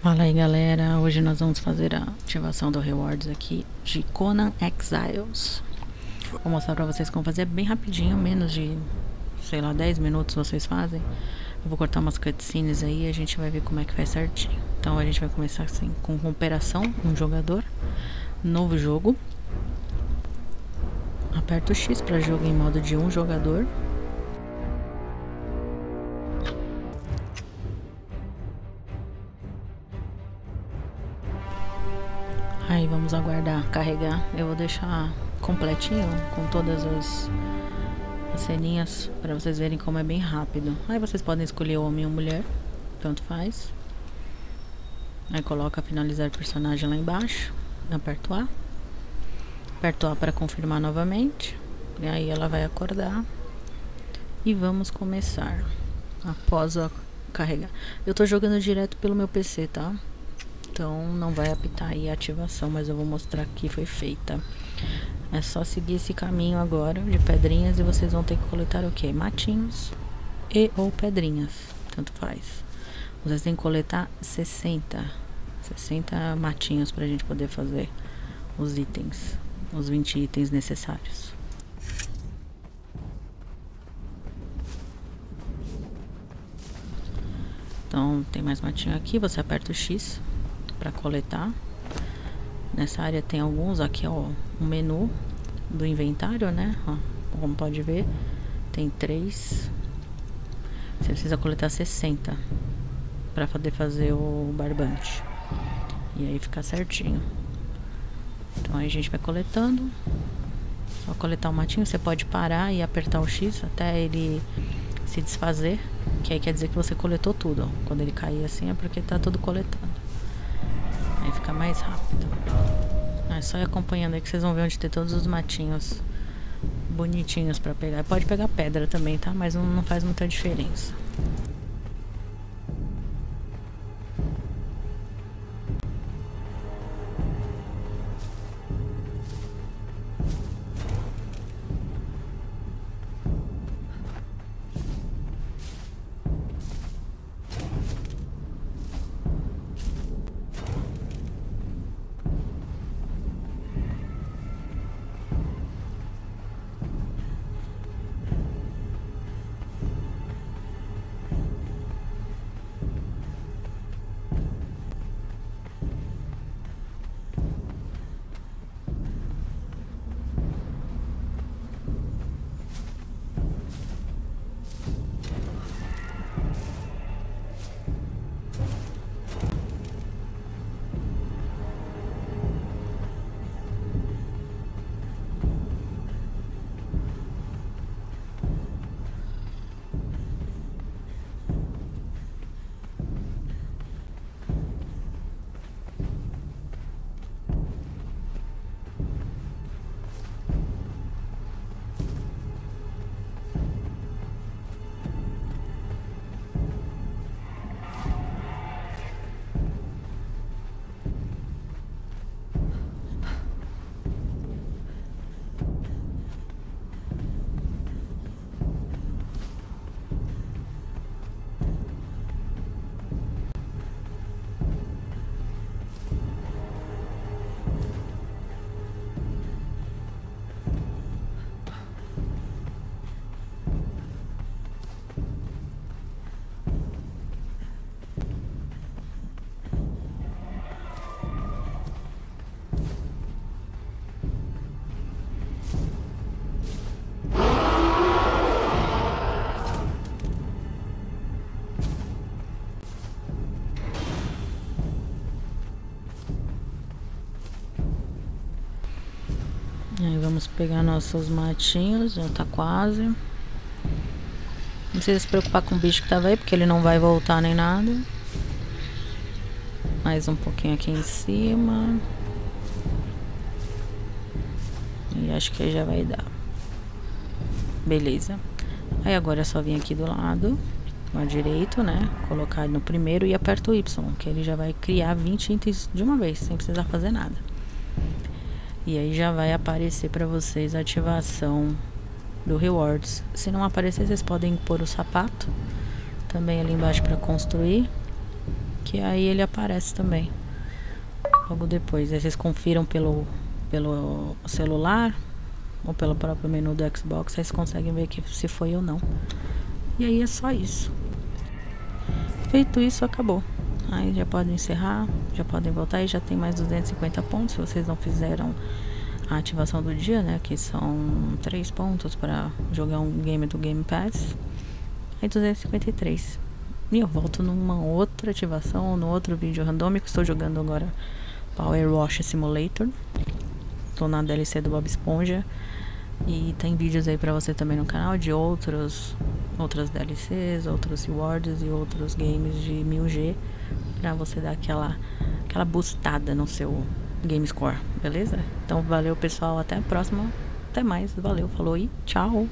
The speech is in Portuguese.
Fala aí galera, hoje nós vamos fazer a ativação do Rewards aqui de Conan Exiles. Vou mostrar pra vocês como fazer, é bem rapidinho, menos de, sei lá, 10 minutos vocês fazem. Eu vou cortar umas cutscenes aí e a gente vai ver como é que faz certinho. Então a gente vai começar assim, com operação, um jogador, novo jogo. Aperta o X para jogo em modo de um jogador Aí vamos aguardar carregar. Eu vou deixar completinho com todas as, as ceninhas para vocês verem como é bem rápido. Aí vocês podem escolher homem ou mulher, tanto faz. Aí coloca finalizar personagem lá embaixo, aperto A. Aperto A para confirmar novamente. E aí ela vai acordar. E vamos começar. Após a carregar. Eu tô jogando direto pelo meu PC, tá? Então não vai apitar aí a ativação, mas eu vou mostrar que foi feita. É só seguir esse caminho agora de pedrinhas e vocês vão ter que coletar o que? Matinhos e ou pedrinhas, tanto faz. Vocês têm que coletar 60, 60 matinhos pra gente poder fazer os itens, os 20 itens necessários. Então tem mais matinho aqui, você aperta o X para coletar. Nessa área tem alguns aqui, ó, um menu do inventário, né? Ó, como pode ver, tem três. Você precisa coletar 60 para poder fazer o barbante. E aí fica certinho. Então aí a gente vai coletando. Só coletar o matinho, você pode parar e apertar o X até ele se desfazer. Que aí quer dizer que você coletou tudo. Quando ele cair assim é porque tá tudo coletado. Aí fica mais rápido. É só ir acompanhando aí que vocês vão ver onde tem todos os matinhos bonitinhos pra pegar. Pode pegar pedra também, tá? Mas não, não faz muita diferença. Aí vamos pegar nossos matinhos, já tá quase. Não precisa se preocupar com o bicho que tava aí, porque ele não vai voltar nem nada. Mais um pouquinho aqui em cima. E acho que já vai dar. Beleza. Aí agora é só vir aqui do lado, à direito, né? Colocar no primeiro e aperta o Y, que ele já vai criar 20 itens de uma vez, sem precisar fazer nada. E aí já vai aparecer para vocês a ativação do Rewards. Se não aparecer, vocês podem pôr o sapato também ali embaixo para construir. que aí ele aparece também. Logo depois. Aí vocês confiram pelo, pelo celular ou pelo próprio menu do Xbox, vocês conseguem ver que se foi ou não. E aí é só isso. Feito isso, acabou. Aí já podem encerrar, já podem voltar e já tem mais 250 pontos se vocês não fizeram a ativação do dia, né? Que são 3 pontos para jogar um game do Game Pass. Aí 253. E eu volto numa outra ativação, no outro vídeo randômico. Estou jogando agora Power Wash Simulator. Estou na DLC do Bob Esponja. E tem vídeos aí pra você também no canal de outros, outras DLCs, outros rewards e outros games de 1000G pra você dar aquela, aquela boostada no seu game score, beleza? Então valeu pessoal, até a próxima, até mais, valeu, falou e tchau!